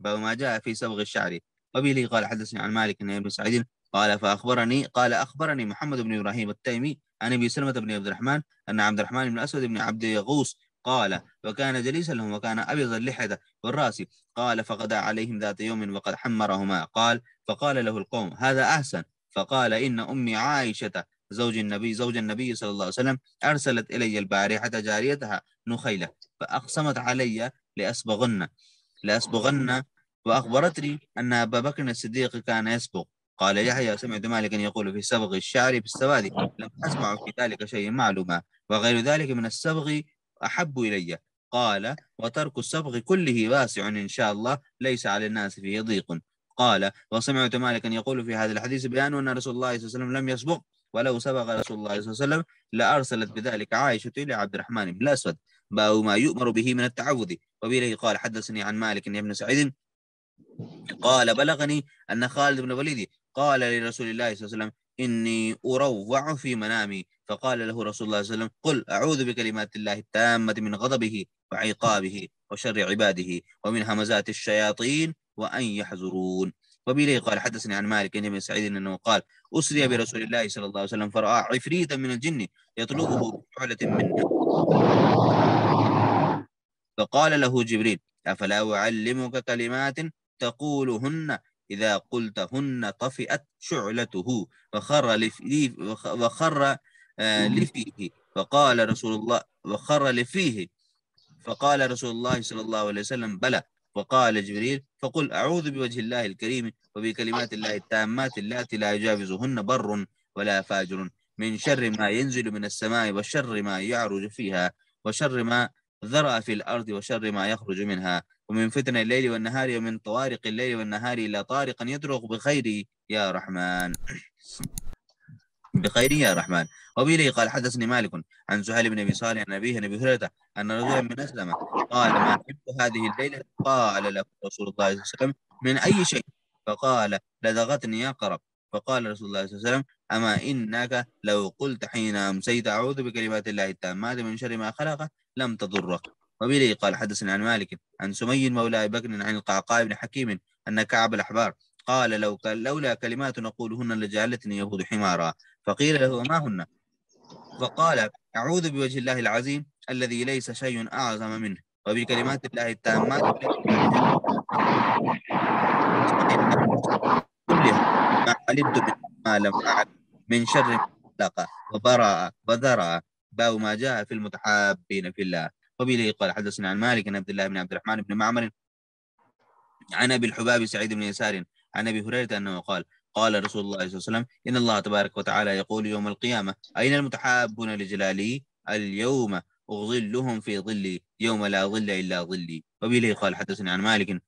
باب ما جاء في صبغ الشعر. وبه قال حدثني عن مالك بن ابن سعيد قال فأخبرني قال أخبرني محمد بن إبراهيم التيمي عن أبي سلمة بن عبد الرحمن أن عبد الرحمن بن أسود بن عبد يغوص قال وكان جليسا لهم وكان أبيض اللحية والرأس. قال فغدا عليهم ذات يوم وقد حمرهما. قال فقال له القوم هذا أحسن. فقال إن أمي عائشة زوج النبي زوج النبي صلى الله عليه وسلم أرسلت إلي البارحة جاريتها نخيلة فأقسمت علي لأسبغن لأسبغن وأخبرتني أن أبا بكر الصديق كان يسبغ. قال يحيى سمعت مالكا يقول في صبغ الشعر في السواد لم أسمع في ذلك شيء معلوما وغير ذلك من الصبغ أحب إلي. قال وترك الصبغ كله واسع إن شاء الله ليس على الناس فيه ضيق. قال وسمعت مالكا يقول في هذا الحديث بيان أن رسول الله صلى الله عليه وسلم لم يصبغ ولو سبق رسول الله صلى الله عليه وسلم لأرسلت بذلك عائشة إلى عبد الرحمن بن الأسود باب ما يؤمر به من التعوذ. وبه قال حدثني عن مالك بن سعيد قال بلغني أن خالد بن الوليد قال لرسول الله صلى الله عليه وسلم إني أروع في منامي. فقال له رسول الله صلى الله عليه وسلم قل أعوذ بكلمات الله التامة من غضبه وعقابه وشر عباده ومن همزات الشياطين وأن يحذرون وبإليه قال حدثني عن مالك بن سعيد أنه قال أسري برسول الله صلى الله عليه وسلم فرأى عفريتا من الجن يطلبه بفعلة منه فقال له جبريل أفلا أعلمك كلمات تقولهن؟ إذا قلتهن طفئت شعلته وخر لفيه وخر آه، لفيه. فقال رسول الله وخر لفيه. فقال رسول الله صلى الله عليه وسلم بلى. وقال جبريل فقل أعوذ بوجه الله الكريم وبكلمات الله التامات اللاتي لا يجاوزهن بر ولا فاجر من شر ما ينزل من السماء وشر ما يعرج فيها وشر ما ذرأ في الأرض وشر ما يخرج منها. ومن فتن الليل والنهار ومن طوارق الليل والنهار إلى طارقا يطرق بخير يا رحمن. بخير يا رحمن. وبه قال حدثني مالك عن سهيل بن أبي صالح عن أبيه أبي هريرة أن رجلا من أسلم. قال ما حبت هذه الليلة قال له رسول الله صلى الله عليه وسلم من أي شيء؟ فقال لدغتني يا قرب فقال رسول الله صلى الله عليه وسلم أما إنك لو قلت حين أمسيت أعوذ بكلمات الله التامات من شر ما خلق لم تضرك وبه قال حدثني عن مالك عن سمي مولى بكر عن القعقاع بن حكيم أن كعب الأحبار قال لو لولا كلمات نقولهن لجعلتني يهود حمارا. فقيل له ما هن؟ فقال أعوذ بوجه الله العظيم الذي ليس شيء أعظم منه. وبكلمات الله التامات ما علمت ما لم أعلم من شر خلق وبرأ وذرأ باب ما جاء في المتحابين في الله. وبه قال حدثنا عن مالك بن عبد الله بن عبد الرحمن بن معمر عن أبي الحباب سعيد بن يسار عن أبي هريرة أنه قال قال رسول الله صلى الله عليه وسلم إن الله تبارك وتعالى يقول يوم القيامة أين المتحابون لجلالي؟ اليوم أظلهم في ظلي يوم لا ظل إلا ظلي. وبه قال حدثني عن مالك.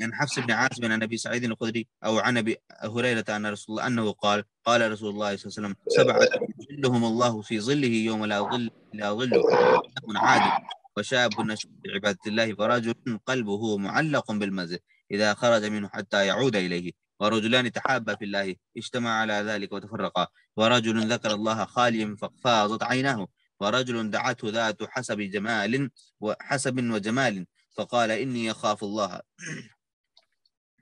عن حفص بن عاصم عن أبي سعيد الخدري أو عن أبي هريرة أن رسول الله أنه قال قال رسول الله صلى الله عليه وسلم سبعة يظلهم الله في ظله يوم لا ظل إلا ظله. عادل وشاب نشأ بعبادة الله فرجل قلبه معلق بالمزح إذا خرج منه حتى يعود إليه. ورجلان تحابا في الله اجتمع على ذلك وتفرقا. ورجل ذكر الله خاليا ففاضت عيناه. ورجل دعته ذات حسب جمال وحسب وجمال فقال إني أخاف الله.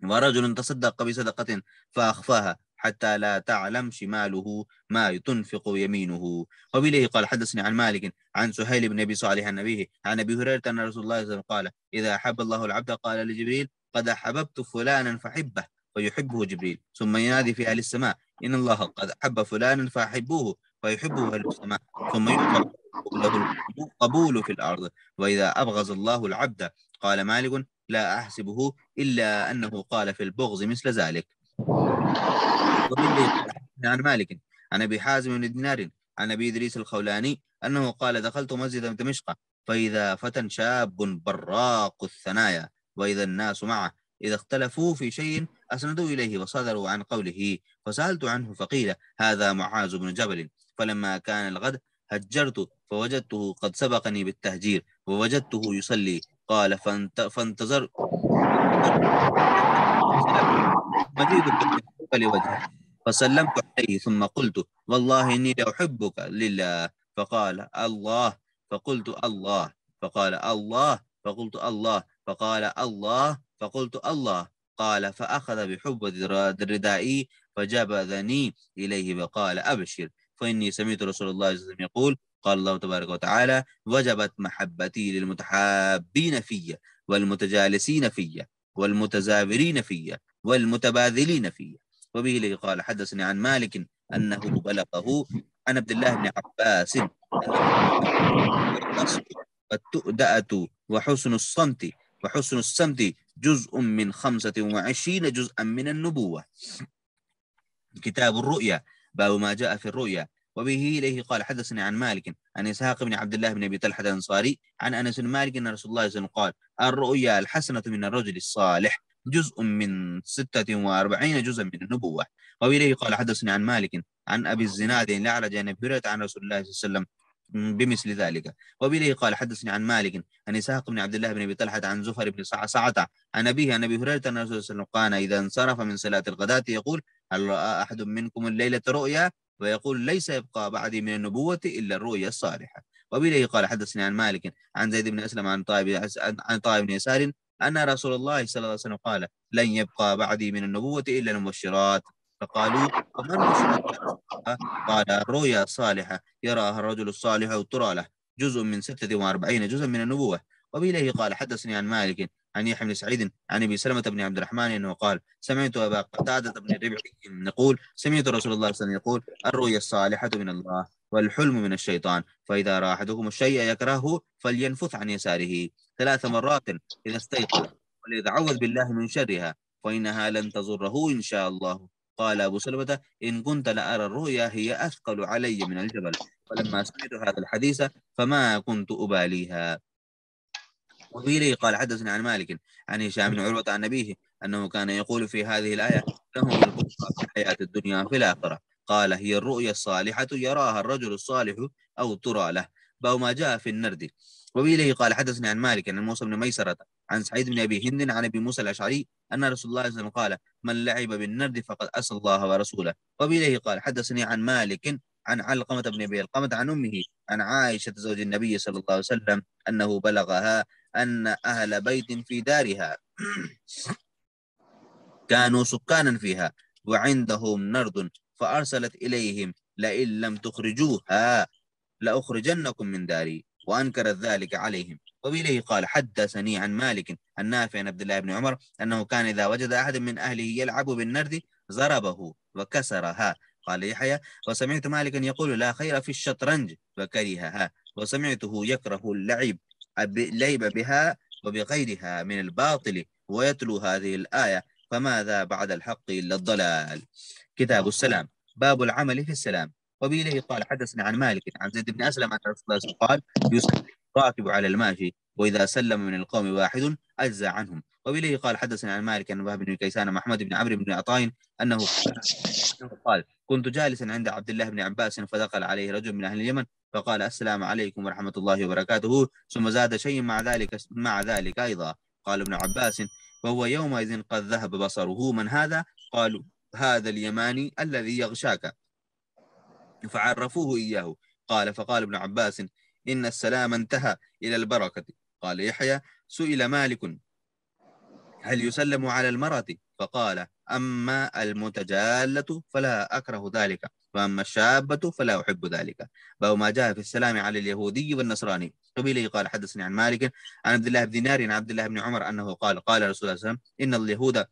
ورجل تصدق بصدقة فأخفاها. حتى لا تعلم شماله ما تنفق يمينه. وبليه قال حدثني عن مالك عن سهيل بن أبي صالح عن أبيه عن أبي هريرة أن رسول الله صلى الله عليه وسلم قال إذا أحب الله العبد قال لجبريل قد أحببت فلانا فحبه فيحبه جبريل. ثم ينادي في أهل السماء إن الله قد أحب فلانا فأحبوه فيحبه أهل السماء. ثم يحب له القبول في الأرض. وإذا أبغض الله العبد قال مالك لا أحسبه إلا أنه قال في البغض مثل ذلك. عن مالك عن أبي حازم بن دينار عن أبي إدريس الخولاني أنه قال دخلت مسجد دمشق فإذا فتى شاب براق الثنايا وإذا الناس معه إذا اختلفوا في شيء أسندوا إليه وصدروا عن قوله فسألت عنه فقيل هذا معاذ بن جبل. فلما كان الغد هجرت فوجدته قد سبقني بالتهجير ووجدته يصلي. قال فانت فانتظر مجيد لوجهه. فسلمت عليه ثم قلت والله إني لأحبك لله. فقال الله. فقلت الله. فقال الله. فقلت الله. فقال الله. فقلت الله. قال فأخذ بحب ردائي فجبذني إليه. وقال أبشر. فإني سمعت رسول الله صلى الله عليه وسلم يقول قال الله تبارك وتعالى وجبت محبتي للمتحابين في والمتجالسين في والمتزاورين في والمتباذلين في وبه لي. قال حدثني عن مالك أنه بلغه عن عبد الله بن عباس والتؤدأة وحسن الصمت وحسن الصمت جزء من خمسة وعشرين جزءا من النبوة. كتاب الرؤيا باب ما جاء في الرؤيا. وبه إليه قال حدثني عن مالك عن إسحاق بن عبد الله بن أبي طلحة الأنصاري عن أنس بن مالك أن رسول الله صلى الله عليه وسلم قال الرؤيا الحسنة من الرجل الصالح. جزء من ستة وأربعين جزءا من النبوة. وإليه قال حدثني عن مالك عن أبي الزناد لعرج عن أبي عن رسول الله صلى الله عليه وسلم بمثل ذلك. وبه قال حدثني عن مالك عن إسحاق بن عبد الله بن أبي طلحة عن زفر بن سعة عن أبيه عن أبي هريرة أن الرسول صلى الله عليه وسلم قال إذا انصرف من صلاة الغداة يقول هل رأى أحد منكم الليلة رؤيا؟ ويقول ليس يبقى بعدي من النبوة إلا الرؤيا الصالحة. وبه قال حدثني عن مالك عن زيد بن أسلم عن طائب عن طائب بن يسار أن رسول الله صلى الله عليه وسلم قال لن يبقى بعدي من النبوة إلا المبشرات. فقالوا وما المبشرات قال رؤيا صالحة يراها الرجل الصالح أو ترى له جزء من 46 جزءا من النبوة. وبإليه قال حدثني عن مالك عن يحيى بن سعيد عن أبي سلمة بن عبد الرحمن إنه قال سمعت أبا قتادة بن ربعي يقول سمعت رسول الله صلى الله عليه وسلم يقول الرؤيا الصالحة من الله. والحلم من الشيطان. فإذا رأى أحدكم الشيء يكرهه فلينفث عن يساره. ثلاث مرات إذا استيقظ وليتعوذ بالله من شرها فإنها لن تضره إن شاء الله. قال أبو سلمة إن كنت لأرى الرؤيا هي أثقل علي من الجبل. ولما سمعت هذا الحديث فما كنت أباليها. وفي قال حدثني عن مالك عن هشام بن عروة عن أبيه أنه كان يقول في هذه الآية لهم البقاء في الحياة الدنيا في الآخرة. قال هي الرؤيا الصالحة يراها الرجل الصالح أو ترى له. بأو ما جاء في النرد. وبه قال حدثني عن مالك عن موسى بن ميسرة عن سعيد بن أبي هند عن أبي موسى الأشعري أن رسول الله صلى الله عليه وسلم قال من لعب بالنرد فقد أسى الله ورسوله. وبه قال حدثني عن مالك عن علقمة بن أبي القمة عن أمه عن عائشة زوج النبي صلى الله عليه وسلم أنه بلغها أن أهل بيت في دارها. (clears throat) كانوا سكانا فيها وعندهم نرد. فأرسلت إليهم لئن لم تخرجوها لأخرجنكم من داري. وأنكرت ذلك عليهم. وبإليه قال حدثني عن مالك النافع عن عبد الله بن عمر أنه كان إذا وجد أحد من أهله يلعب بالنرد ضربه وكسرها. قال يحيى وسمعت مالكا يقول لا خير في الشطرنج فكرهها. وسمعته يكره اللعب اللعب بها وبغيرها من الباطل ويتلو هذه الآية فماذا بعد الحق إلا الضلال؟ كتاب السلام باب العمل في السلام. وبإليه قال حدثنا عن مالك عن زيد بن أسلم عن رسول الله قال يسلم الراكب على الماشي وإذا سلم من القوم واحد أجزى عنهم. وبإليه قال حدثنا عن مالك عن وهب بن كيسان محمد بن عمرو بن عطاء أنه قال كنت جالسا عند عبد الله بن عباس فدخل عليه رجل من أهل اليمن فقال السلام عليكم ورحمة الله وبركاته. ثم زاد شيء مع ذلك مع ذلك أيضا. قال ابن عباس وهو يومئذ قد ذهب بصره. من هذا؟ قالوا هذا اليماني الذي يغشاك. فعرفوه إياه. قال فقال ابن عباس إن السلام انتهى إلى البركة. قال يحيى سئل مالك هل يسلم على المرأة؟ فقال أما المتجالة فلا أكره ذلك وأما الشابة فلا أحب ذلك. باب ما جاء في السلام على اليهودي والنصراني. قبيله قال حدثني عن مالك عن عبد الله بن دينار عن عبد الله بن عمر أنه قال قال رسول الله صلى الله عليه وسلم إن اليهود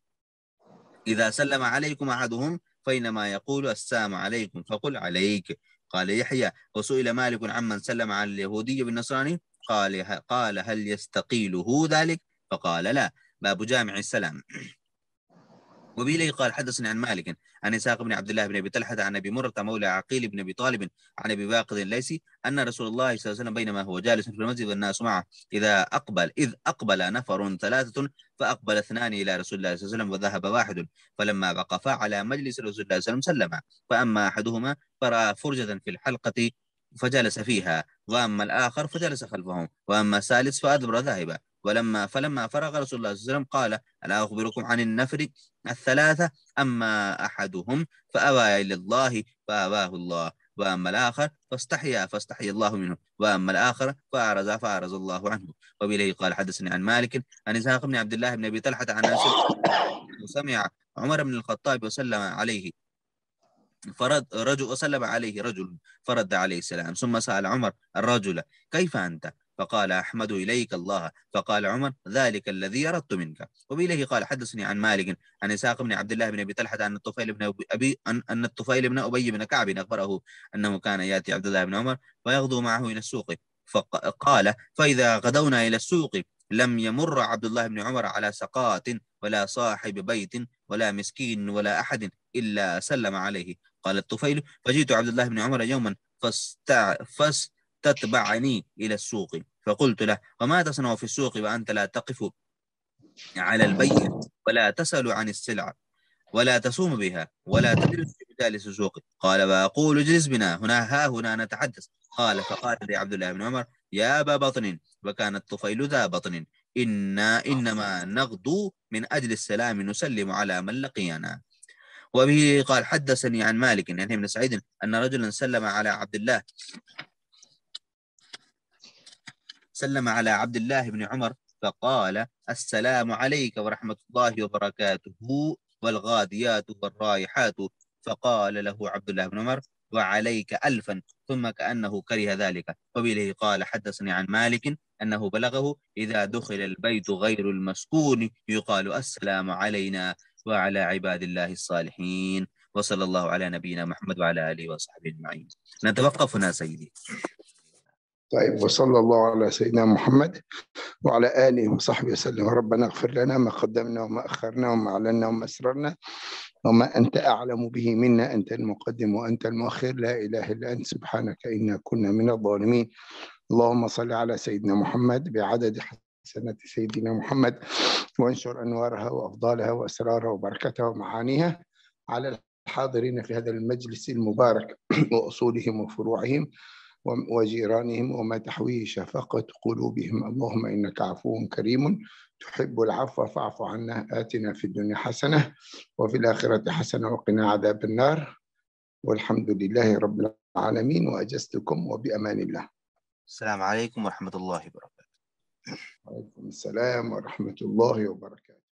إذا سلم عليكم أحدهم فإنما يقول السلام عليكم فقل عليك. قال يحيى وسئل مالك عمن سلم على اليهودي بالنصراني قال قال هل يستقيله ذلك؟ فقال لا. باب جامع السلام. وبه قال حدثني عن مالك عن إسحاق بن عبد الله بن أبي طلحة عن أبي مرة مولى عقيل بن أبي طالب عن أبي باقر الليثي أن رسول الله صلى الله عليه وسلم بينما هو جالس في المسجد والناس معه إذا أقبل إذ أقبل نفر ثلاثة فأقبل اثنان إلى رسول الله صلى الله عليه وسلم وذهب واحد فلما وقفا على مجلس رسول الله صلى الله عليه وسلم سلم. فأما أحدهما فرأى فرجة في الحلقة فجلس فيها وأما الآخر فجلس خلفهم وأما الثالث فأدبر ذاهبا. ولما فلما فرغ رسول الله صلى الله عليه وسلم قال ألا أخبركم عن النفر الثلاثة؟ أما أحدهم فأوى إلى الله فأواه الله وأما الآخر فاستحيا فاستحيا الله منه وأما الآخر فأعرز فأعرز الله عنه. وبإليه قال حدثني عن مالك عن إسحاق بن عبد الله بن أبي طلحة عن سمع عمر بن الخطاب وسلم عليه فرد رجل وسلم عليه رجل فرد عليه السلام ثم سأل عمر الرجل كيف أنت؟ فقال أحمد إليك الله. فقال عمر ذلك الذي أردت منك. وبإليه قال حدثني عن مالك عن إسحاق بن عبد الله بن أبي طلحة أن الطفيل بن أبي أن الطفيل بن أبي بن كعب أخبره أنه كان يأتي عبد الله بن عمر ويغدو معه إلى السوق. فقال فإذا غدونا إلى السوق لم يمر عبد الله بن عمر على سقاط ولا صاحب بيت ولا مسكين ولا أحد إلا سلم عليه. قال الطفيل فجئت عبد الله بن عمر يوما فاستع فاست تتبعني إلى السوق. فقلت له وما تصنع في السوق وأنت لا تقف على البيت ولا تسأل عن السلعة ولا تصوم بها ولا تجلس في مجالس السوق قال وأقول اجلس بنا هنا ها هنا نتحدث. قال فقال لي عبد الله بن عمر يا أبا بطن وكان الطفيل ذا بطن إنا إنما نغدو من أجل السلام نسلم على من لقينا. وبه قال حدثني عن مالك يعني ابن سعيد أن رجلا سلم على عبد الله سلم على عبد الله بن عمر فقال السلام عليك ورحمة الله وبركاته والغاديات والرائحات. فقال له عبد الله بن عمر وعليك ألفا. ثم كأنه كره ذلك. وبه قال حدثني عن مالك أنه بلغه إذا دخل البيت غير المسكون. يقال السلام علينا وعلى عباد الله الصالحين. وصلى الله على نبينا محمد وعلى آله وصحبه أجمعين. نتوقف هنا سيدي. طيب وصلى الله على سيدنا محمد وعلى آله وصحبه وسلم. ربنا اغفر لنا ما قدمنا وما أخرنا وما أعلنا وما أسررنا وما أنت أعلم به منا. أنت المقدم وأنت المؤخر. لا إله إلا أنت. سبحانك إنا كنا من الظالمين. اللهم صل على سيدنا محمد بعدد حسنة سيدنا محمد. وانشر أنوارها وأفضالها وأسرارها وبركتها ومعانيها على الحاضرين في هذا المجلس المبارك وأصولهم وفروعهم. وجيرانهم وما تحويه شفقة قلوبهم. اللهم إنك عفو كريم تحب العفو فاعف عنا آتنا في الدنيا حسنة وفي الآخرة حسنة وقنا عذاب النار. والحمد لله رب العالمين وأجزتكم وبأمان الله. السلام عليكم ورحمة الله وبركاته. وعليكم السلام ورحمة الله وبركاته.